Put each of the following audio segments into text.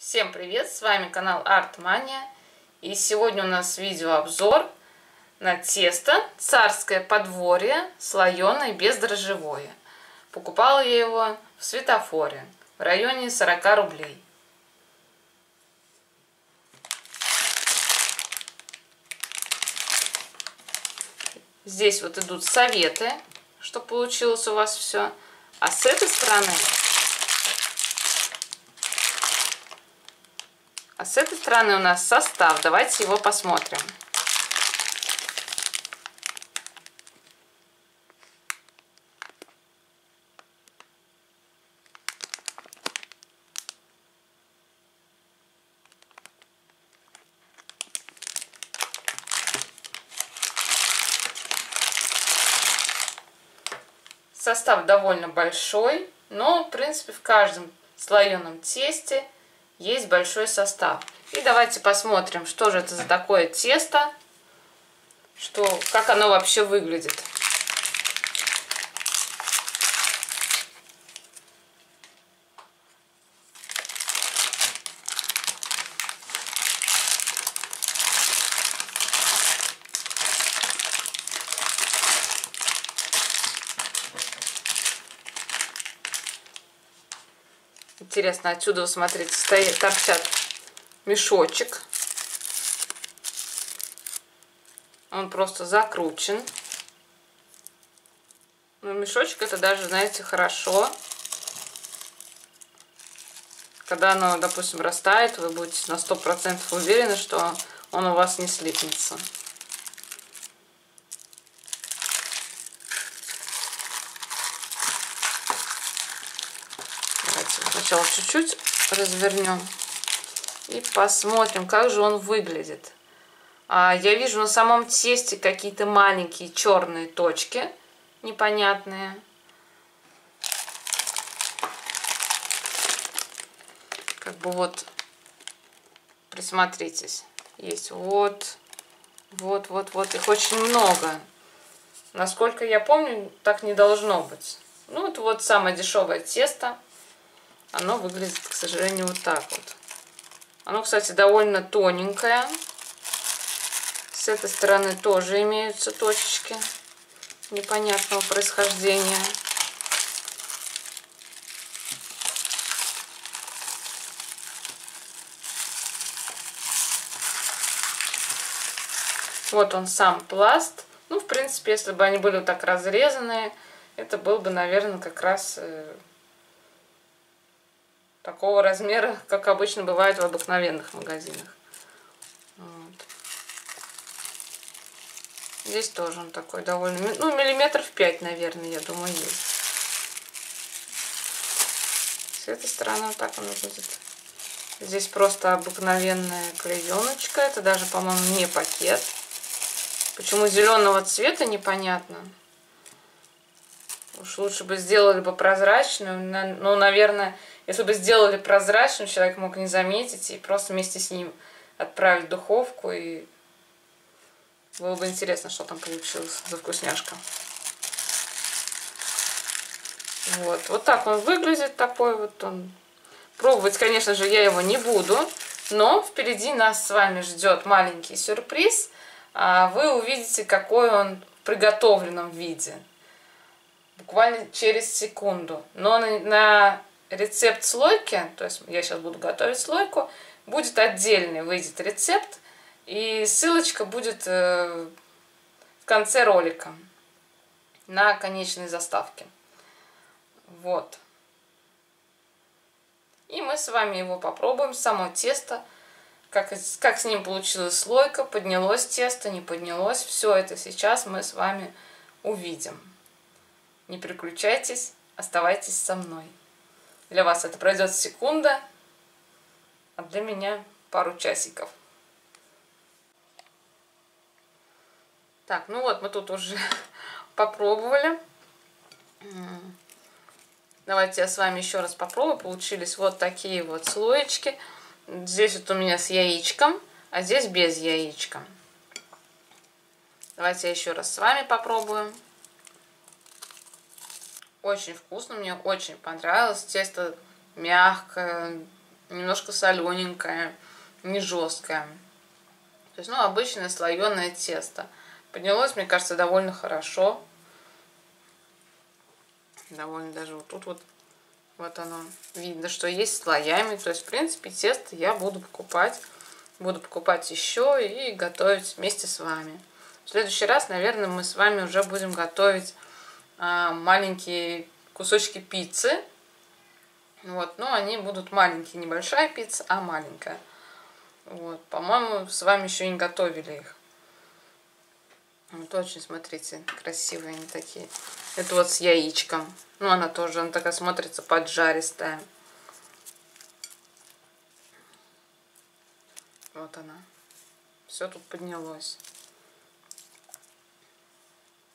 Всем привет! С вами канал Артмания. И сегодня у нас видеообзор на тесто царское подворье слоеное бездрожжевое. Покупала я его в светофоре в районе 40 рублей. Здесь вот идут советы, чтобы получилось у вас все. А с этой стороны А с этой стороны у нас состав. Давайте его посмотрим. Состав довольно большой, но, в принципе, в каждом слоеном тесте есть большой состав. И давайте посмотрим, что же это за такое тесто, что, как оно вообще выглядит. Интересно, отсюда, смотрите, стоит, торчат мешочек. Он просто закручен. Ну, мешочек это даже, знаете, хорошо. Когда оно, допустим, растает, вы будете на 100% уверены, что он у вас не слипнется. Сначала чуть-чуть развернем и посмотрим, как же он выглядит. А, я вижу на самом тесте какие-то маленькие черные точки непонятные. Как бы вот, присмотритесь, есть вот, вот, вот, вот, их очень много. Насколько я помню, так не должно быть. Ну, это вот самое дешевое тесто оно выглядит, к сожалению, вот так вот. Оно, кстати, довольно тоненькое. С этой стороны тоже имеются точечки непонятного происхождения. Вот он сам пласт. Ну, в принципе, если бы они были вот так разрезанные, это был бы, наверное, как раз э, такого размера, как обычно бывает в обыкновенных магазинах. Вот. Здесь тоже он такой довольно, ну, миллиметров 5, наверное, я думаю, есть. С этой стороны вот так он выглядит. Здесь просто обыкновенная клееночка. Это даже, по-моему, не пакет. Почему зеленого цвета, непонятно. Уж лучше бы сделали бы прозрачную. Ну, наверное, если бы сделали прозрачным, человек мог не заметить и просто вместе с ним отправить в духовку. И было бы интересно, что там получилось за вкусняшка. Вот, вот так он выглядит, такой вот он. Пробовать, конечно же, я его не буду, но впереди нас с вами ждет маленький сюрприз. А вы увидите, какой он в приготовленном виде. Буквально через секунду. Но на, на рецепт слойки, то есть я сейчас буду готовить слойку, будет отдельный, выйдет рецепт, и ссылочка будет э, в конце ролика на конечной заставке. Вот. И мы с вами его попробуем, само тесто, как, как с ним получилась слойка, поднялось тесто, не поднялось. Все это сейчас мы с вами увидим. Не переключайтесь, оставайтесь со мной. Для вас это пройдет секунда, а для меня пару часиков. Так, ну вот мы тут уже попробовали. Давайте я с вами еще раз попробую. Получились вот такие вот слоечки. Здесь вот у меня с яичком, а здесь без яичка. Давайте я еще раз с вами попробую. Очень вкусно, мне очень понравилось. Тесто мягкое, немножко солененькое, не жесткое. То есть, ну, обычное слоеное тесто. Поднялось, мне кажется, довольно хорошо. Довольно даже вот тут вот, вот оно видно, что есть слоями. То есть, в принципе, тесто я буду покупать. Буду покупать еще и готовить вместе с вами. В следующий раз, наверное, мы с вами уже будем готовить маленькие кусочки пиццы. Вот, но они будут маленькие, небольшая пицца, а маленькая. Вот, по-моему, с вами еще не готовили их. Вот очень, смотрите, красивые они такие. Это вот с яичком. Ну, она тоже, она такая смотрится поджаристая. Вот она. Все тут поднялось.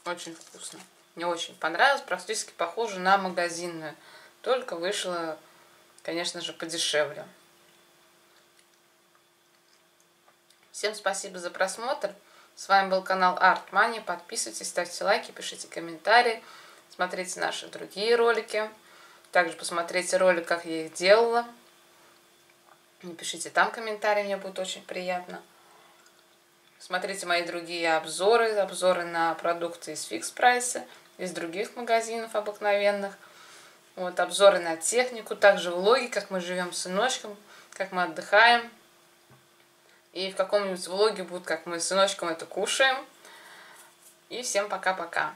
Очень вкусно. Мне очень понравилось. Практически похоже на магазинную. Только вышла, конечно же, подешевле. Всем спасибо за просмотр. С вами был канал Art Money. Подписывайтесь, ставьте лайки, пишите комментарии. Смотрите наши другие ролики. Также посмотрите ролик, как я их делала. Напишите там комментарии, мне будет очень приятно. Смотрите мои другие обзоры, обзоры на продукты из фикс прайса, из других магазинов обыкновенных. Вот обзоры на технику, также влоги, как мы живем с сыночком, как мы отдыхаем. И в каком-нибудь влоге будет, как мы с сыночком это кушаем. И всем пока-пока.